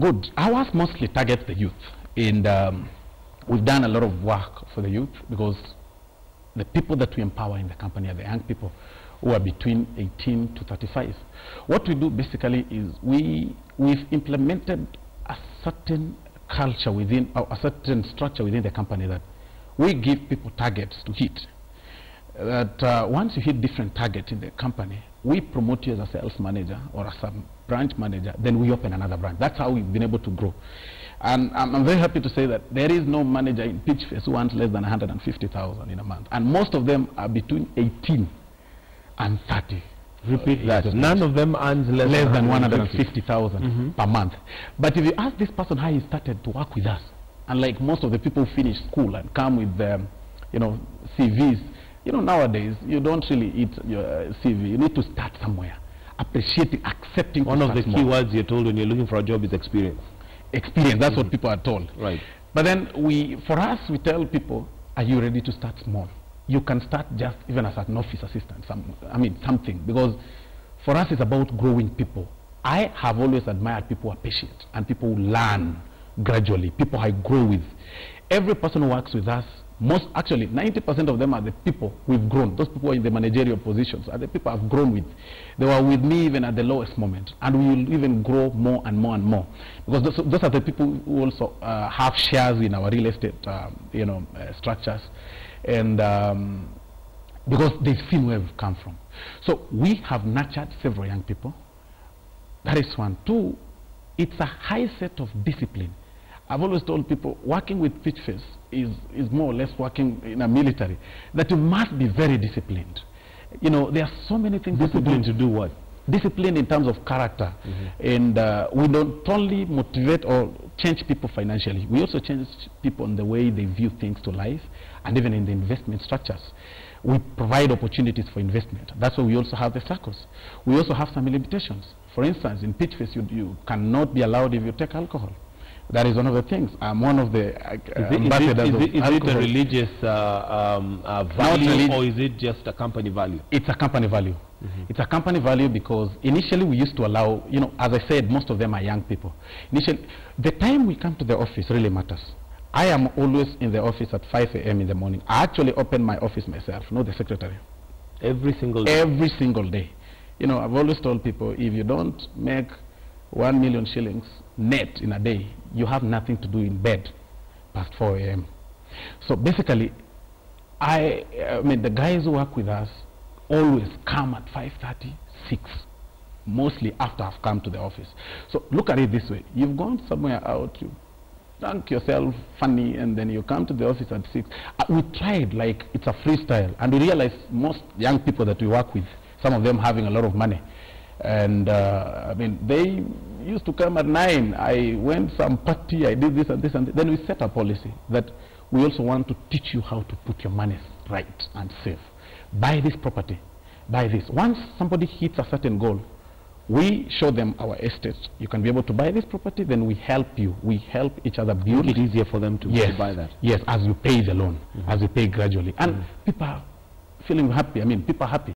Good. Ours mostly targets the youth. And um, we've done a lot of work for the youth because the people that we empower in the company are the young people who are between 18 to 35. What we do basically is we, we've implemented a certain culture within, or a certain structure within the company that we give people targets to hit. That uh, once you hit different targets in the company, we promote you as a sales manager or as a branch manager, then we open another branch. That's how we've been able to grow. And I'm, I'm very happy to say that there is no manager in Pitchface who wants less than 150,000 in a month. And most of them are between 18 and 30. Repeat that. None of them earns less, less than 150. 150,000 Mhm. per month. But if you ask this person how he started to work with us, unlike most of the people who finish school and come with, um, you know, CVs, you know, nowadays you don't really eat your uh, CV. You need to start somewhere. Appreciating, accepting. One of the key small. words you're told when you're looking for a job is experience. experience. That's what people are told. Right. But then we, for us, we tell people, are you ready to start small? You can start just even as an office assistant, some, I mean something, because for us it's about growing people. I have always admired people who are patient and people who learn gradually, people I grow with. Every person who works with us, most actually 90% of them are the people we've grown. Those people are in the managerial positions are the people I've grown with. They were with me even at the lowest moment, and we will even grow more and more and more because those, those are the people who also uh, have shares in our real estate, um, you know, uh, structures, and um, because they've seen where we've come from. So we have nurtured several young people. That is one. Two, it's a high set of discipline. I've always told people working with Pitchface is, is more or less working in a military, that you must be very disciplined. You know, there are so many things Discipline to do what? Discipline in terms of character. And uh, we don't only motivate or change people financially, we also change people in the way they view things to life and even in the investment structures. We provide opportunities for investment. That's why we also have the circles. We also have some limitations. For instance, in Pitchface, you, you cannot be allowed if you take alcohol. That is one of the things. I'm one of the uh, Is it, is it, ambassadors is it, is it a religious uh, um, uh, value or is it just a company value? It's a company value. It's a company value because initially we used to allow, you know, as I said, most of them are young people. Initially, the time we come to the office really matters. I am always in the office at 5 a.m. in the morning. I actually open my office myself, not the secretary. Every single day. Every single day. You know, I've always told people if you don't make one million shillings net in a day, you have nothing to do in bed past 4 a.m. So basically, I, I mean, the guys who work with us always come at 5.30, 6, mostly after I've come to the office. So look at it this way. You've gone somewhere out, you dunk yourself funny, and then you come to the office at 6. Uh, we tried, like, it's a freestyle, and we realized most young people that we work with, some of them having a lot of money, and uh, I mean, they used to come at 9. I went some party, I did this and this and this. Then we set a policy that we also want to teach you how to put your money right and safe. Buy this property, buy this. Once somebody hits a certain goal, we show them our estate. You can be able to buy this property, then we help you. We help each other build. Make it easier for them to, yes, to buy that. Yes, as you pay the loan, as you pay gradually. And people are feeling happy. I mean, people are happy.